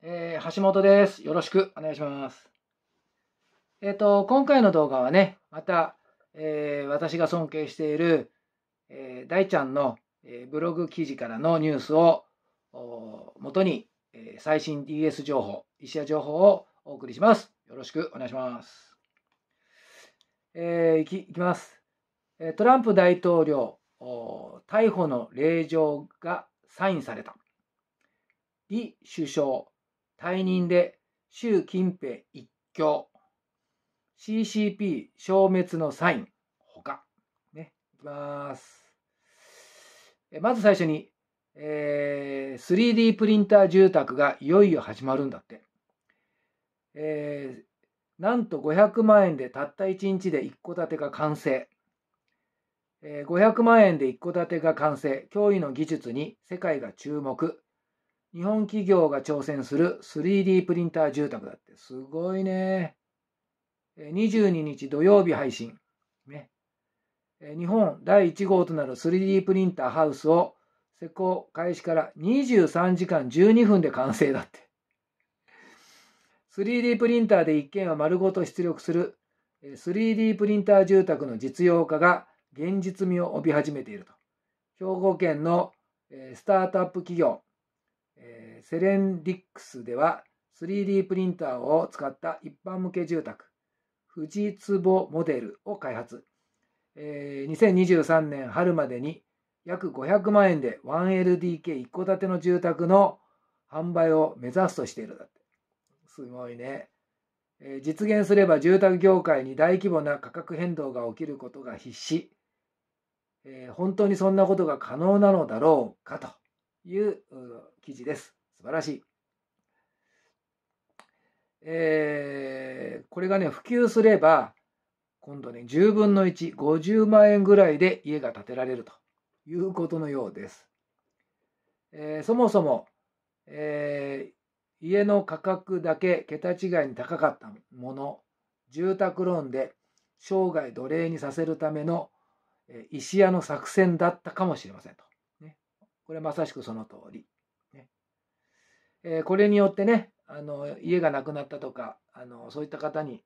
えー、橋本です。よろしくお願いします。えっ、ー、と、今回の動画はね、また、えー、私が尊敬している、えー、大ちゃんの、えー、ブログ記事からのニュースをもとに、えー、最新 DS 情報、石屋情報をお送りします。よろしくお願いします。えー、いきいきます。トランプ大統領、逮捕の令状がサインされた。李首相、退任で習近平一強。CCP 消滅のサイン。他。ね。いきます。まず最初に、えー、3D プリンター住宅がいよいよ始まるんだって。えー、なんと500万円でたった1日で一戸建てが完成。えー、500万円で一戸建てが完成。驚異の技術に世界が注目。日本企業が挑戦する 3D プリンター住宅だって。すごいね。22日土曜日配信。ね。日本第1号となる 3D プリンターハウスを施工開始から23時間12分で完成だって。3D プリンターで一軒を丸ごと出力する 3D プリンター住宅の実用化が現実味を帯び始めていると。兵庫県のスタートアップ企業、セレンディックスでは 3D プリンターを使った一般向け住宅、富士壺モデルを開発。2023年春までに約500万円で 1LDK 一戸建ての住宅の販売を目指すとしているだって。すごいね。実現すれば住宅業界に大規模な価格変動が起きることが必至。えー、本当にそんなことが可能なのだろうかという記事です。素晴らしい。えー、これがね、普及すれば、今度ね、10分の1、50万円ぐらいで家が建てられるということのようです。えー、そもそも、えー、家の価格だけ桁違いに高かったもの、住宅ローンで生涯奴隷にさせるためのえ石屋の作戦だったかもしれませんと。ね、これまさしくその通り。えー、これによってね、あの家がなくなったとかあの、そういった方に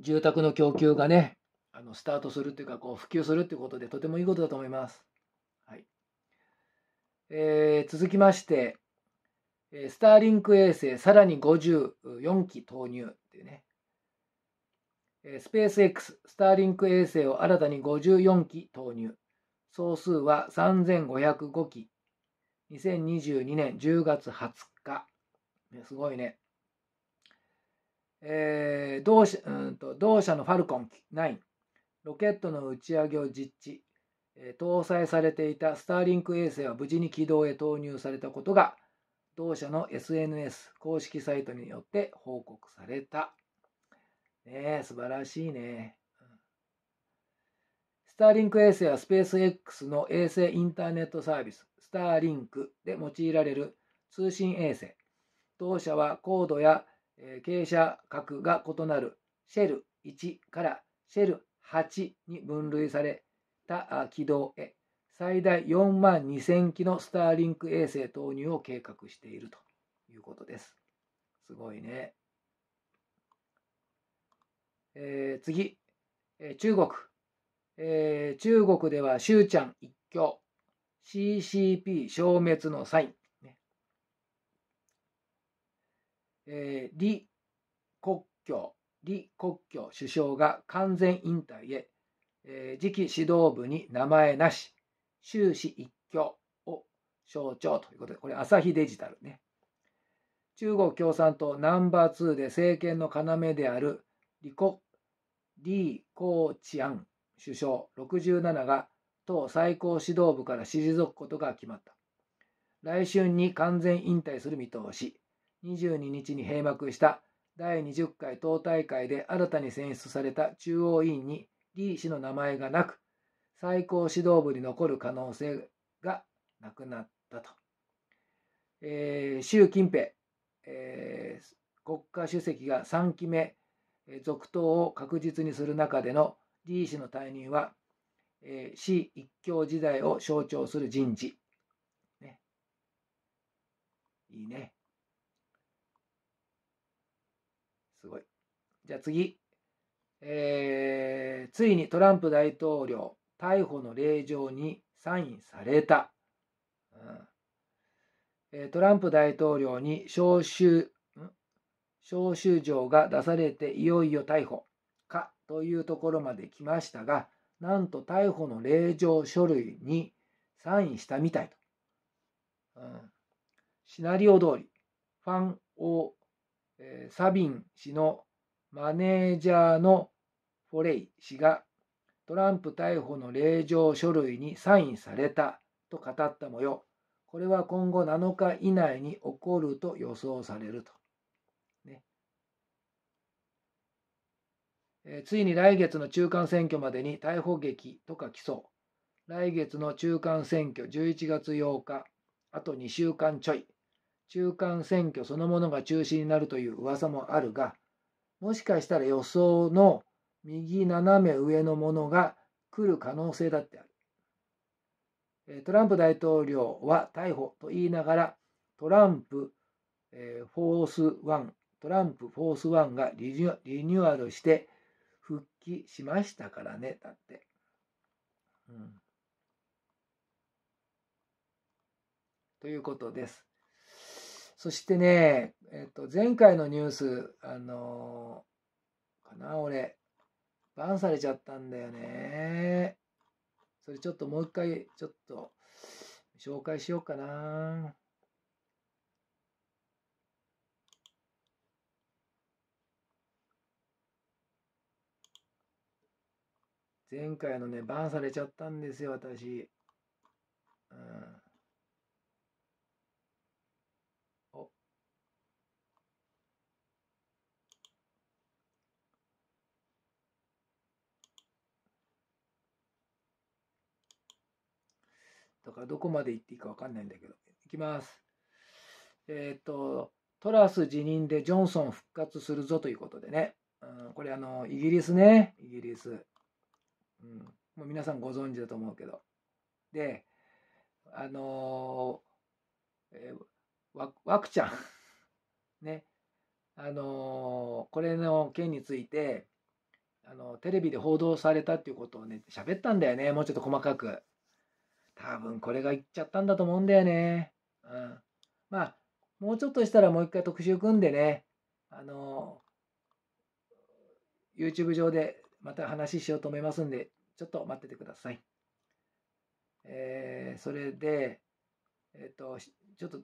住宅の供給がね、あのスタートするというか、こう普及するということで、とてもいいことだと思います。はいえー、続きまして、スターリンク衛星、さらに54機投入っていうね、スペース X、スターリンク衛星を新たに54機投入。総数は3505機。2022年10月20日。すごいね。えー、同社うんと同社のファルコン9、ロケットの打ち上げを実地、えー、搭載されていたスターリンク衛星は無事に軌道へ投入されたことが、同社の SNS 公式サイトによって報告された。ねえ、素晴らしいね。スターリンク衛星はスペース X の衛星インターネットサービ、スターリンクで用いられる通信衛星。当社は高度や傾斜角が異なるシェル1からシェル8に分類された軌道へ最大4万2000機のスターリンク衛星投入を計画しているということです。すごいね。えー、次、えー、中国、えー、中国では習ちゃん一強 CCP 消滅のサイン、ね。えー、李国強李国強首相が完全引退へ、えー、次期指導部に名前なし習氏一強を象徴ということでこれ朝日デジタルね。中国共産党ナンバー2で政権の要である李国李光治安首相67が党最高指導部から退くことが決まった。来春に完全引退する見通し。22日に閉幕した第20回党大会で新たに選出された中央委員に李氏の名前がなく、最高指導部に残る可能性がなくなったと。えー、習近平、えー、国家主席が3期目続投を確実にする中での李氏の退任は、え、市一強時代を象徴する人事。ね、いいね。すごい。じゃあ次。えー、ついにトランプ大統領、逮捕の令状にサインされた。うん、トランプ大統領に招集、招集状が出されていよいよ逮捕かというところまで来ましたが、なんと逮捕の令状書類にサインしたみたいと。うん、シナリオ通り、ファン・オー、え、サビン氏のマネージャーのフォレイ氏がトランプ逮捕の令状書類にサインされたと語った模様。これは今後7日以内に起こると予想されると。え、ついに来月の中間選挙までに逮捕劇とか起訴。来月の中間選挙11月8日、あと2週間ちょい。中間選挙そのものが中止になるという噂もあるが、もしかしたら予想の右斜め上のものが来る可能性だってある。トランプ大統領は逮捕と言いながら、トランプ、えー、フォース1、トランプフォース1がリニューアルして帰しましたからね、だって。うん、ということです。そしてね、えっと、前回のニュース、あのー、かな、俺、バンされちゃったんだよね。それちょっともう一回、ちょっと、紹介しようかな。前回のね、バンされちゃったんですよ、私。うんおだからどこまで行っていいか分かんないんだけど。いきます。えっ、ー、と、トラス辞任でジョンソン復活するぞということでね。うん、これあの、イギリスね。イギリス。うん、もう皆さんご存知だと思うけど。で、あのー、えー、わ、くちゃん。ね。あのー、これの件について、あの、テレビで報道されたっていうことをね、喋ったんだよね。もうちょっと細かく。多分これが言っちゃったんだと思うんだよね。うん。まあ、もうちょっとしたらもう一回特集組んでね、あの、YouTube 上でまた話しようと思いますんで、ちょっと待っててください。えー、それで、えっ、ー、と、ちょっと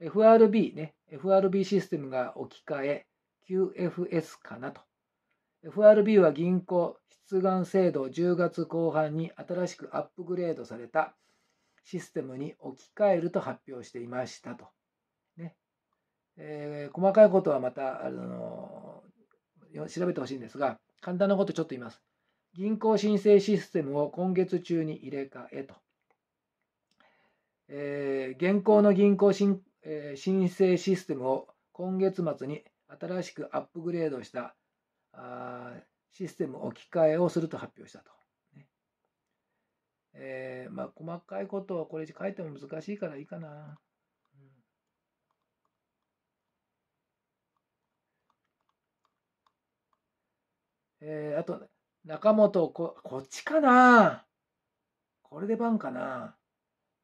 FRB ね、FRB システムが置き換え、QFS かなと。FRB は銀行出願制度10月後半に新しくアップグレードされたシステムに置き換えると発表していましたと。ねえー、細かいことはまた、あの調べてほしいんですが、簡単なことちょっと言います。銀行申請システムを今月中に入れ替えと。えー、現行の銀行申,、えー、申請システムを今月末に新しくアップグレードしたあシステム置き換えをすると発表したと。ねえー、まあ、細かいことはこれ書いても難しいからいいかな。えー、あと、中本こ、こっちかな？これで番かな？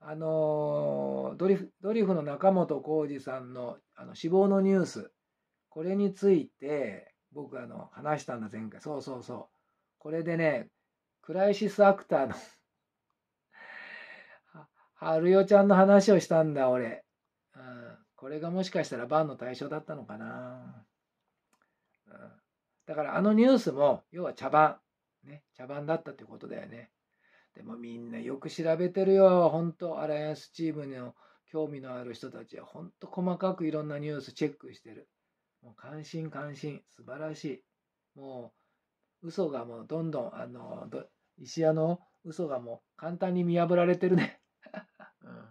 あのドリフ、ドリフの中本浩二さんのあの死亡のニュース、これについて、僕あの話したんだ前回。そうそうそう。これでねクライシスアクターの 春代ちゃんの話をしたんだ俺、うん、これがもしかしたらバンの対象だったのかな、うん、だからあのニュースも要は茶番。ね茶番だったってことだよね。でもみんなよく調べてるよ。本当アライアンスチームの興味のある人たちは本当細かくいろんなニュースチェックしてる。もう関心関心。素晴らしい。もう嘘がもうどんどんあの石屋の嘘がもう簡単に見破られてるね、うん、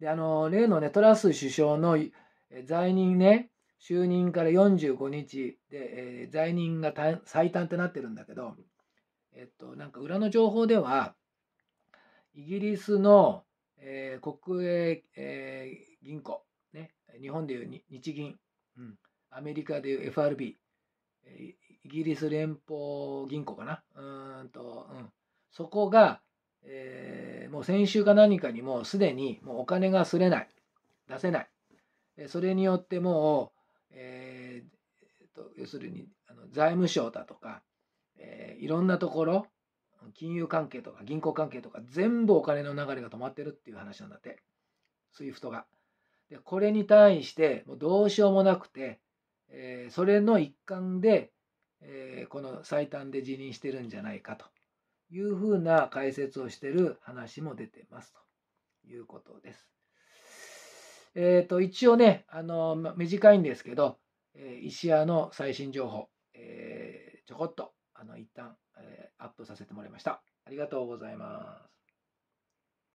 であの例のねトラス首相の在任ね就任から45日で、えー、在任が最短ってなってるんだけどえっとなんか裏の情報ではイギリスの、えー、国営、えー、銀行ね日本でいう日銀、うん、アメリカでいう FRB、えイギリス連邦銀行かな。うんと、うん。そこが、えー、もう先週か何かにもうすでにもうお金がすれない。出せない。それによってもう、えー、と要するにあの財務省だとか、えー、いろんなところ、金融関係とか銀行関係とか全部お金の流れが止まってるっていう話なんだって。スイフトが。でこれに対してもうどうしようもなくて、えー、それの一環で、えー、この最短で辞任してるんじゃないかというふうな解説をしてる話も出てますということです。えっ、ー、と一応ねあの短いんですけど、え石屋の最新情報、えちょこっとあの一旦、えアップさせてもらいました。ありがとうございます。